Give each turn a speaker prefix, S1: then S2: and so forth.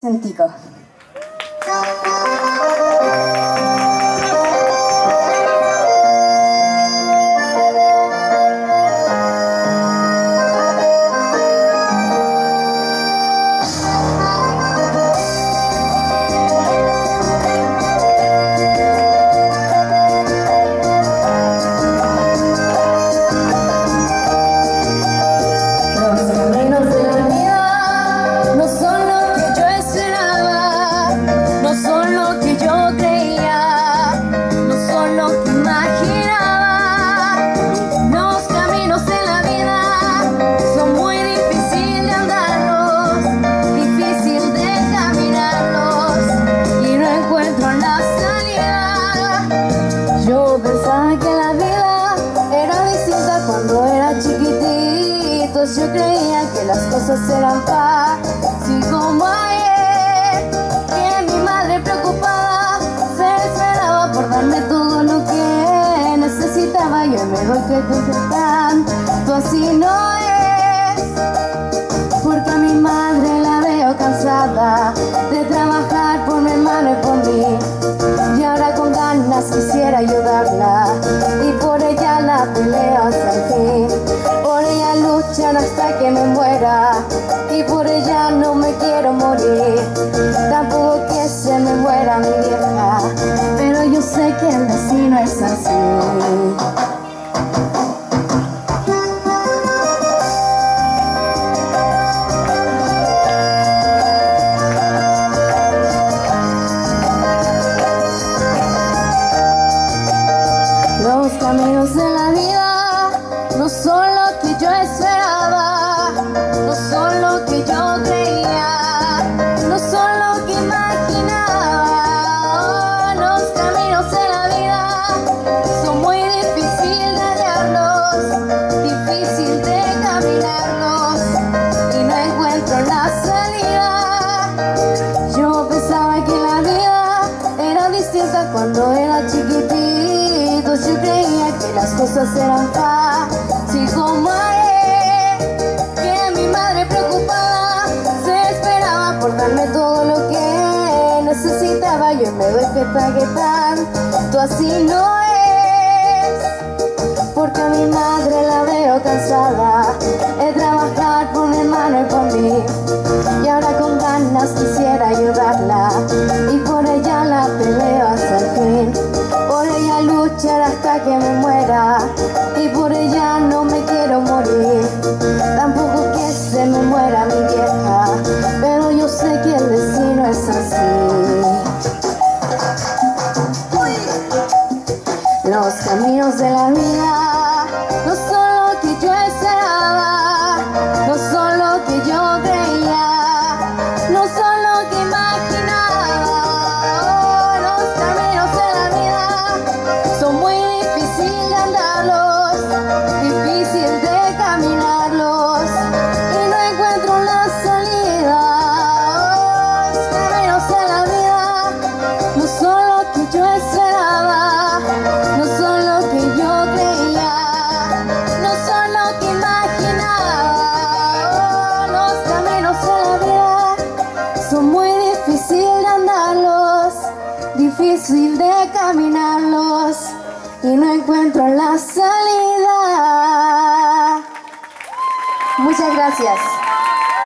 S1: Sunt Tico. Pues yo creía que las cosas eran fácil como ayer, que mi madre preocupada se esperaba por darme todo lo que necesitaba. Yo me doy cuenta que tanto así no es. los caminos de la las cosas eran fáciles como ayer, que mi madre preocupada se esperaba por darme todo lo que necesitaba. Yo me doy cuenta que tanto así no. hasta que me muera y por ella no me quiero morir. Tampoco que se me muera mi vieja, pero yo sé que el destino es así. Los caminos de la vida, los difícil de caminarlos y no encuentro la salida. Muchas gracias.